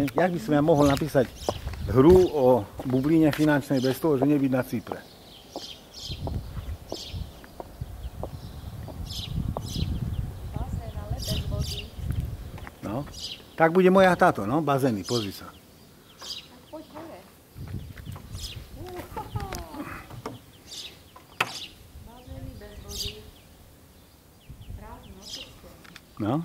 Jak by som ja mohol napísať hru o bubline finančnej bez toho, že nebyť na Cypre? No, tak bude moja táto, no, bazény, pozri sa. No.